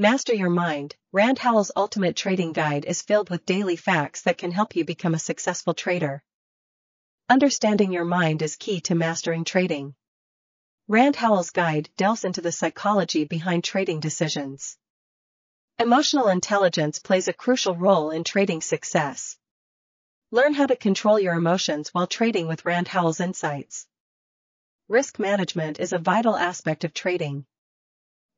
Master Your Mind, Rande Howell's Ultimate Trading Guide is filled with daily facts that can help you become a successful trader. Understanding your mind is key to mastering trading. Rande Howell's guide delves into the psychology behind trading decisions. Emotional intelligence plays a crucial role in trading success. Learn how to control your emotions while trading with Rande Howell's insights. Risk management is a vital aspect of trading.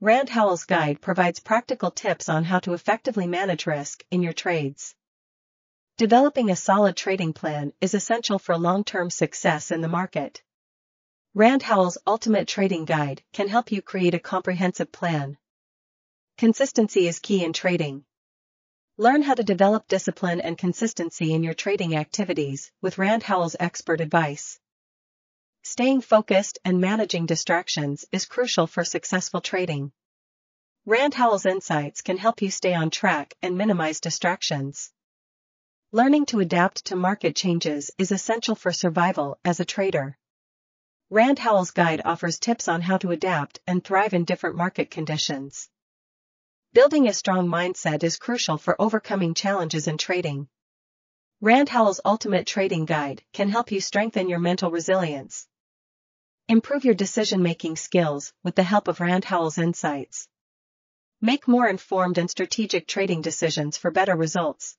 Rande Howell's guide provides practical tips on how to effectively manage risk in your trades. Developing a solid trading plan is essential for long-term success in the market. Rande Howell's Ultimate Trading Guide can help you create a comprehensive plan. Consistency is key in trading. Learn how to develop discipline and consistency in your trading activities with Rande Howell's expert advice. Staying focused and managing distractions is crucial for successful trading. Rande Howell's insights can help you stay on track and minimize distractions. Learning to adapt to market changes is essential for survival as a trader. Rande Howell's guide offers tips on how to adapt and thrive in different market conditions. Building a strong mindset is crucial for overcoming challenges in trading. Rande Howell's Ultimate Trading Guide can help you strengthen your mental resilience. Improve your decision-making skills with the help of Rande Howell's insights. Make more informed and strategic trading decisions for better results.